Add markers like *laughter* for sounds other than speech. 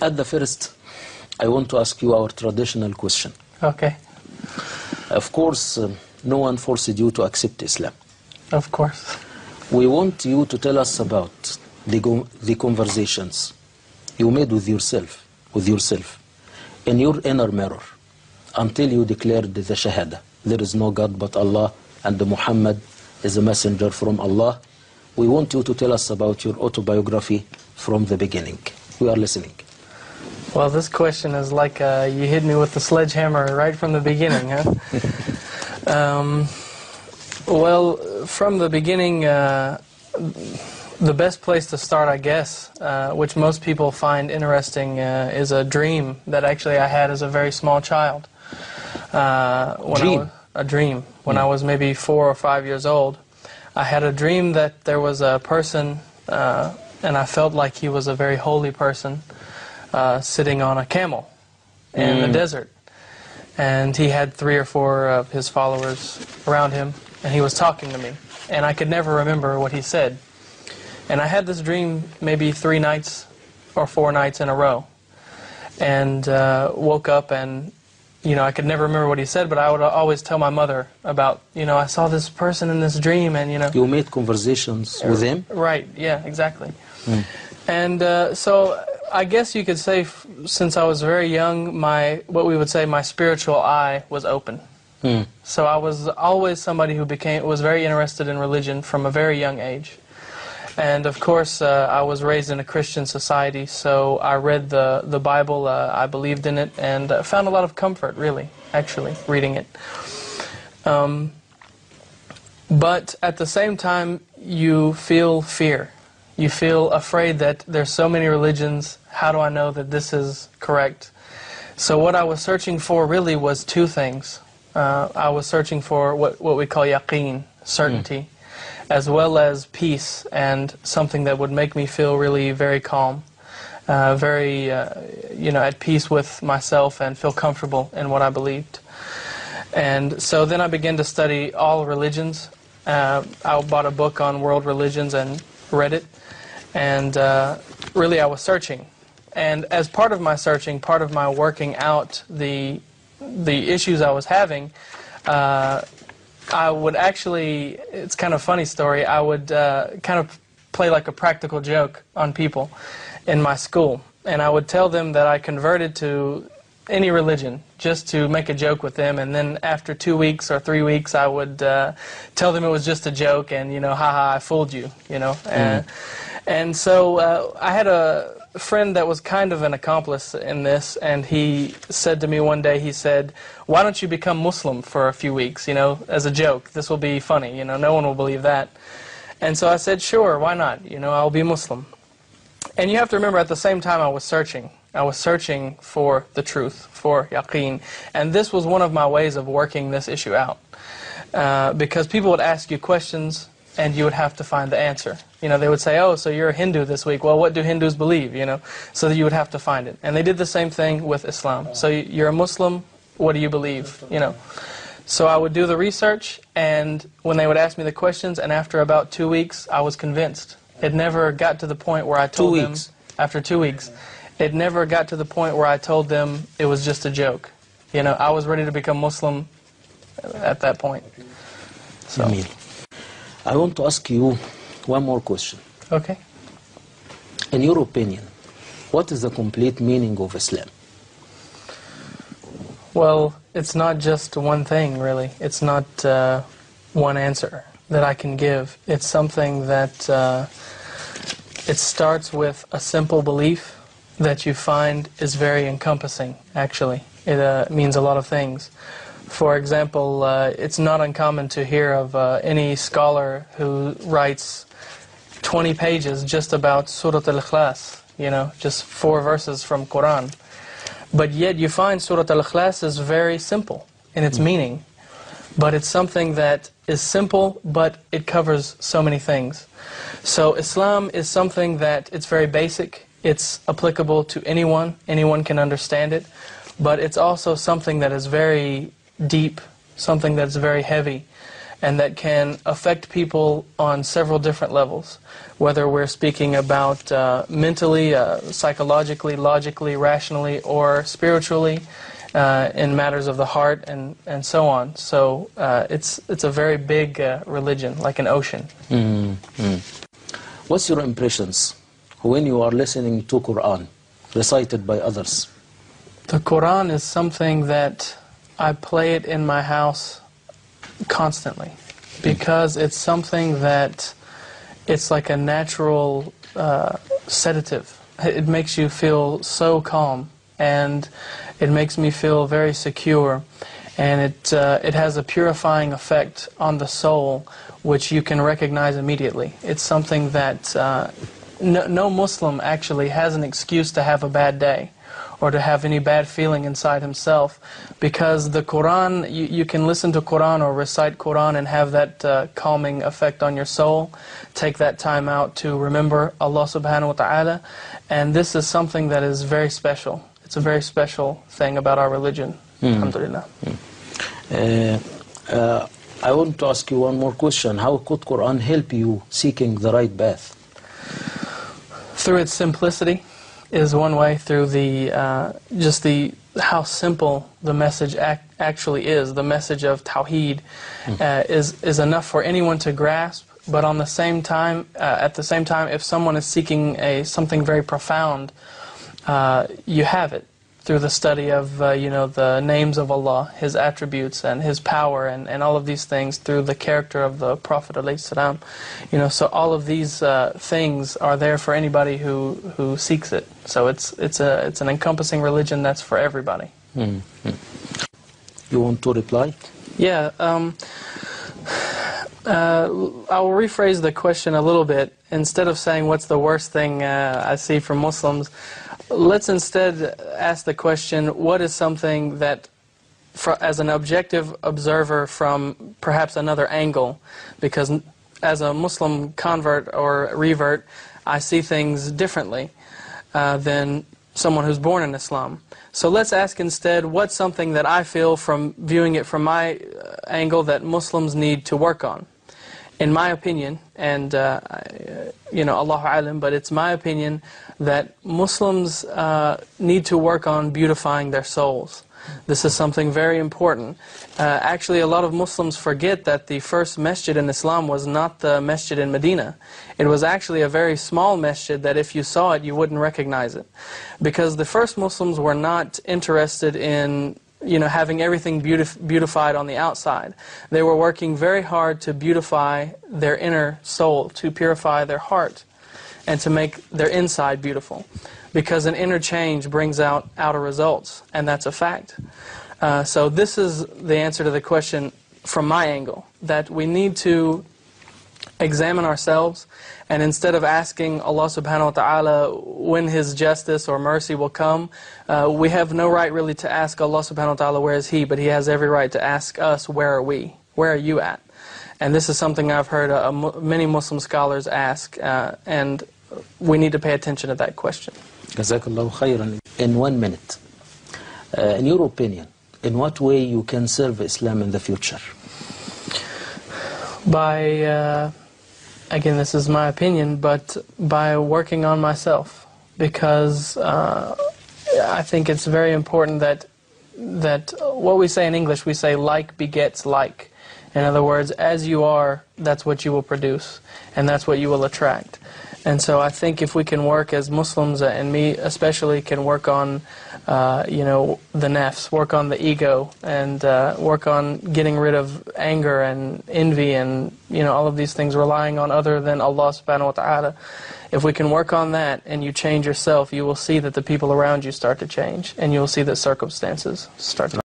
At the first, I want to ask you our traditional question. Okay, Of course, um, no one forced you to accept Islam. of course. We want you to tell us about the, go- the conversations you made with yourself, with yourself, in your inner mirror, until you declared the Shahada. There is no God but Allah, and Muhammad is a messenger from Allah. We want you to tell us about your autobiography from the beginning. We are listening. Well, this question is like uh, you hit me with the sledgehammer right from the beginning, huh? *laughs* um, well, from the beginning, uh, the best place to start, I guess, uh, which most people find interesting, uh, is a dream that actually I had as a very small child. Uh, when Dream? was, a dream. When I was maybe four or five years old, I had a dream that there was a person, uh, and I felt like he was a very holy person, uh, sitting on a camel in the desert. And he had three or four of his followers around him, and he was talking to me. And I could never remember what he said. And I had this dream maybe three nights or four nights in a row. And uh, woke up and, you know, I could never remember what he said, but I would always tell my mother about, you know, I saw this person in this dream and, you know. You made conversations with him? Right, yeah, exactly. And uh, so I guess you could say, f- since I was very young, my what we would say my spiritual eye was open. Hmm. So I was always somebody who became was very interested in religion from a very young age. And of course, uh, I was raised in a Christian society, so I read the the Bible. Uh, I believed in it, and uh, found a lot of comfort, really, actually, reading it. Um, but at the same time, you feel fear. You feel afraid that there's so many religions. How do I know that this is correct? So what I was searching for really was two things. Uh, I was searching for what, what we call yaqeen, certainty, as well as peace and something that would make me feel really very calm, uh, very, uh, you know, at peace with myself and feel comfortable in what I believed. And so then I began to study all religions. Uh, I bought a book on world religions and read it. And uh, really, I was searching. And as part of my searching, part of my working out the the issues I was having, uh, I would actually. It's kind of a funny story. I would uh, kind of play like a practical joke on people in my school, and I would tell them that I converted to any religion just to make a joke with them and then after two weeks or three weeks i would uh, tell them it was just a joke and you know haha i fooled you you know and, and so uh, i had a friend that was kind of an accomplice in this and he said to me one day he said why don't you become muslim for a few weeks you know as a joke this will be funny you know no one will believe that and so i said sure why not you know i'll be muslim and you have to remember, at the same time, I was searching. I was searching for the truth, for yaqeen. And this was one of my ways of working this issue out. Uh, because people would ask you questions, and you would have to find the answer. You know, they would say, oh, so you're a Hindu this week. Well, what do Hindus believe, you know? So that you would have to find it. And they did the same thing with Islam. So you- you're a Muslim, what do you believe, you know? So I would do the research, and when they would ask me the questions, and after about two weeks, I was convinced. It never got to the point where I told them. weeks? After two weeks, it never got to the point where I told them it was just a joke. You know, I was ready to become Muslim at that point. So, I want to ask you one more question. okay. In your opinion, what is the complete meaning of Islam? Well, it's not just one thing, really. It's not uh, one answer that I can give. It's something that uh, it starts with a simple belief that you find is very encompassing, actually. It uh, means a lot of things. For example, uh, it's not uncommon to hear of uh, any scholar who writes 20 pages just about Surat al-Ikhlas, you know, just four verses from Quran. But yet you find Surat Al-Ikhlas is very simple in its meaning. But it's something that is simple, but it covers so many things. So Islam is something that it's very basic. It's applicable to anyone. Anyone can understand it. But it's also something that is very deep, something that's very heavy. and that can affect people on several different levels, whether we're speaking about uh, mentally, uh, psychologically, logically, rationally, or spiritually. Uh, in matters of the heart and, and so on. So uh, it's, it's a very big uh, religion, like an ocean. What's your impressions when you are listening to Quran recited by others? The Quran is something that I play it in my house constantly because it's something that it's like a natural uh, sedative. It makes you feel so calm and it makes me feel very secure and it, uh, it has a purifying effect on the soul which you can recognize immediately. It's something that uh, no, no Muslim actually has an excuse to have a bad day or to have any bad feeling inside himself because the Quran, you, you can listen to Quran or recite Quran and have that uh, calming effect on your soul. Take that time out to remember Allah subhanahu wa ta'ala and this is something that is very special. It's a very special thing about our religion. Alhamdulillah. Uh, uh, I want to ask you one more question. How could Quran help you seeking the right path? Through its simplicity is one way. Through the uh, just the how simple the message ac- actually is. The message of Tawheed uh, is is enough for anyone to grasp. But on the same time, uh, at the same time, if someone is seeking a something very profound, uh, you have it through the study of uh, you know the names of Allah, His attributes, and His power, and, and all of these things through the character of the Prophet ﷺ. You know, so all of these uh, things are there for anybody who, who seeks it. So it's it's a it's an encompassing religion that's for everybody. You want to reply? Yeah. Um, uh, I will rephrase the question a little bit. Instead of saying what's the worst thing uh, I see from Muslims, let's instead ask the question what is something that, as an objective observer from perhaps another angle, because as a Muslim convert or revert, I see things differently uh, than someone who's born in Islam. So let's ask instead what's something that I feel from viewing it from my uh, angle that Muslims need to work on. In my opinion, and uh, you know, Allahu alam, but it's my opinion that Muslims uh, need to work on beautifying their souls. This is something very important. Uh, actually, a lot of Muslims forget that the first masjid in Islam was not the masjid in Medina. It was actually a very small masjid that if you saw it, you wouldn't recognize it. Because the first Muslims were not interested in you know, having everything beautif- beautified on the outside. They were working very hard to beautify their inner soul, to purify their heart, and to make their inside beautiful. Because an inner change brings out outer results, and that's a fact. Uh, so this is the answer to the question from my angle, that we need to examine ourselves and instead of asking Allah subhanahu wa ta'ala when His justice or mercy will come, uh, we have no right really to ask Allah subhanahu wa ta'ala where is He, but He has every right to ask us where are we? Where are you at? And this is something I've heard uh, many Muslim scholars ask, uh, and we need to pay attention to that question. Khairan. In one minute, uh, in your opinion, in what way you can serve Islam in the future? By, uh, again, this is my opinion, but by working on myself, because uh, I think it's very important that that what we say in English, we say like begets like. In other words, as you are, that's what you will produce, and that's what you will attract. And so I think if we can work as Muslims, and me especially, can work on, uh, you know, the nafs, work on the ego, and uh, work on getting rid of anger and envy and, you know, all of these things, relying on other than Allah subhanahu wa ta'ala. If we can work on that and you change yourself, you will see that the people around you start to change, and you'll see that circumstances start to